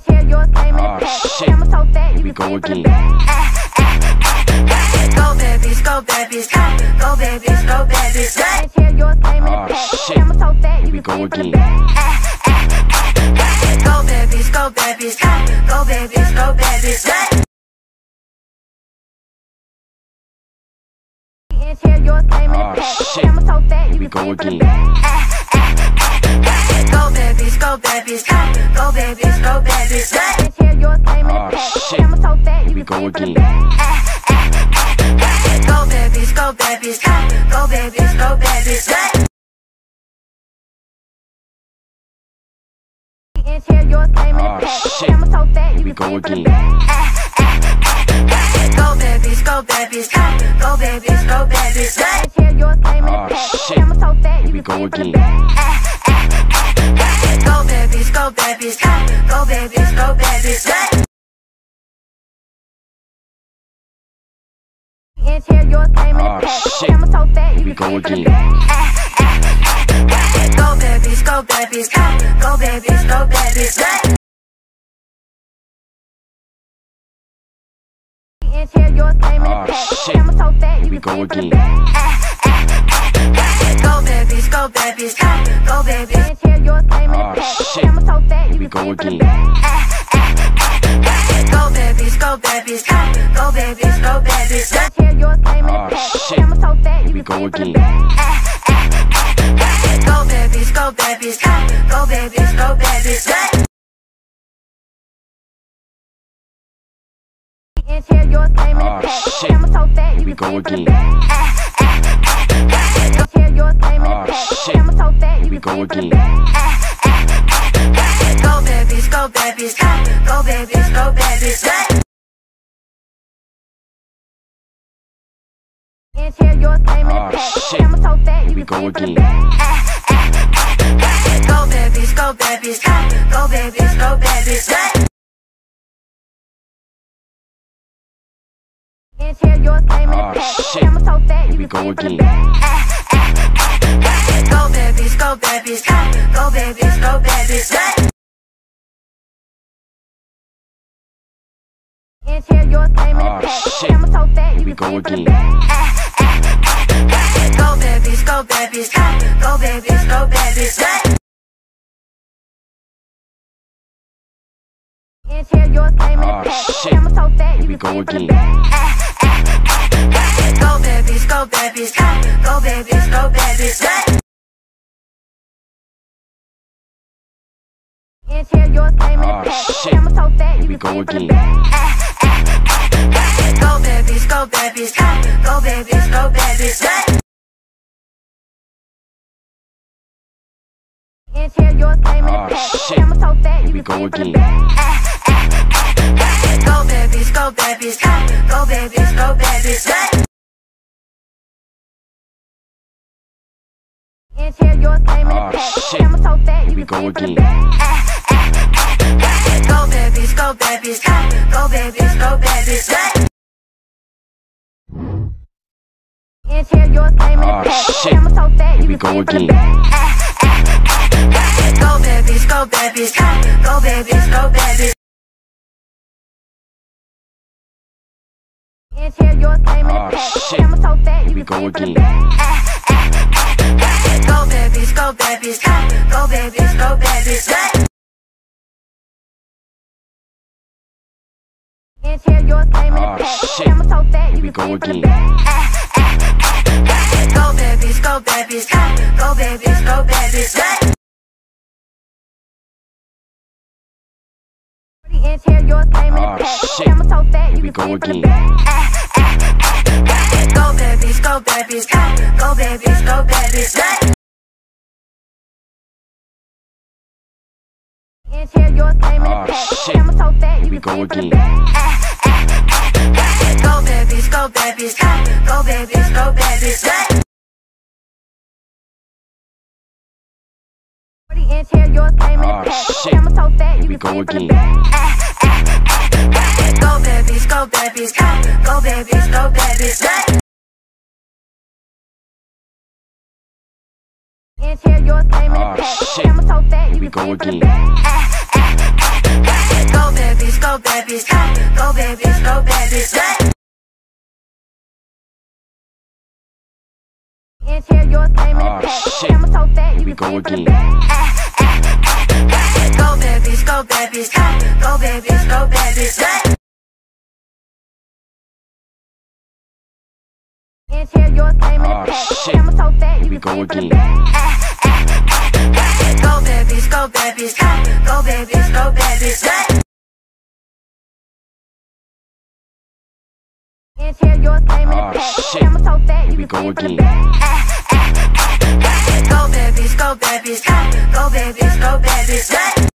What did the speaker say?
Inch hair, yours came in a pack. Ah, shit. Camera so fat, you we can go see it from the again. back. Eh, eh, eh, go babies, go babies, go babies, go babies. Inch hair, yours came in a pack. shit. Camera so fat, you we can go see it from the again. back. Go babies, go babies, go babies, go babies. Inch hair, yours came in a pack. Ah, shit. Camera so fat, you we can go see it from the again. back. Go babies, go babies, go babies, go babies. Inch hair, yours came in a ah, pack. shit. Camera so fat, you we can go see it from the again. back. Go babies, go babies, go babies, go babies. Inch hair, yours came in a ah, pack. shit. Camera so fat, you we can go see it from the again. back. Go babies, go babies, go babies, go babies. Inch hair, yours came in a ah, pack. shit. Camera so fat, you can see it from the back. Go babies, go babies, go babies, go babies. Inch hair, yours came in Ah, a pack. shit. Camera so fat, you we can see go it from the again. back. Go babies, go babies, go babies, go babies. Inch hair, yours came in Ah, a pack. shit. Camera so fat, you we can go see it from the again. back. Go babies, go babies, go babies. Inch hair, yours go see it from the again. back. Eh, eh, eh, go babies, go babies, go babies, go babies. Inch hair, yours came in Ah, a pack. Camera so fat, you can go see it from the again. Go babies, go babies, go ah, babies, go babies. Inch hair, yours came in a Ah, pack. Camera so fat, you can go see it from the again. Inch hair, yours came in a Ah, pack. Camera so fat, you can go see it from the again. Back. Go babies, go babies, go babies, go babies. Inch hair, yours came in a Ah, pack. shit. Camera so fat, you we can go see it from the again. back. Go babies, go babies, go babies, go babies. Inch hair, yours came in a Ah, pack. shit. Camera so fat, you we can see go it from the again. back. Go babies, go babies, go babies, go babies. Inch hair, yours came in Ah, pack. shit. Camera so fat, you can go see it from the back. Ah, ah, ah, go babies, go babies, go babies, go babies. Inch hair, yours came in Ah, pack. shit. Camera so fat, you can see go it from the back. Go babies, go babies, go babies, go babies. Inch hair, yours came in Ah, pack. Camera so fat, you can see go it from the back. Go babies, go babies, go babies, go babies. Inch hair, yours came in a Ah, pack. shit. Camera so fat, you we can go see from the again. back. Ah, ah, ah, go babies, go babies, go babies, go babies. Inch hair, yours came in Ah, pack. Camera so fat, you can go see from the back. Go babies, go babies, go babies, go babies. Inch hair, yours came in a Ah, pack. shit. Camera so fat, you we can go see it from the again. back. Go babies, go babies, go babies, go babies. Inch hair, yours came in a Ah, pack. shit. Camera so fat, you we can go see it from the again. back. Go babies, go babies, go babies, go babies. Inch hair, yours came in a Ah, pack. shit. Camera so fat, you we can go see it from the again. back. Go babies, go babies, go babies, go babies. Forty inch hair, yours came in a Ah, pack. shit. Camera so fat, you we can go see it from the again. back. Eh, eh, eh, go babies, go babies, go babies, go babies. Inch hair, yours came in a Ah, pack. shit. Camera so fat, you can see it from the back. Go babies, go babies, go babies, go babies. Forty inch hair, yours came in a pack. Camera so fat, you can see from the back. we go again. Go babies, go babies, go babies, go. Inch hair, yours came in a Ah, pack. shit. Camera so fat, you we can go see it from the again. back. Eh, eh, eh, go babies, go babies, go babies. Inch ah, hair, yours came in Ah, the pack. Camera so fat, you can see go it from the back. Ah, ah, ah, go babies, go babies, go babies, go babies. Inch hair, yours came in Ah, the pack. Camera so fat, you can see go it from the back. Go babies, go babies, go babies, go babies. Inch hair, yours came in Ah, pack. Camera so fat, you can see go it from the again. Back. Go babies, go babies, go babies, go babies.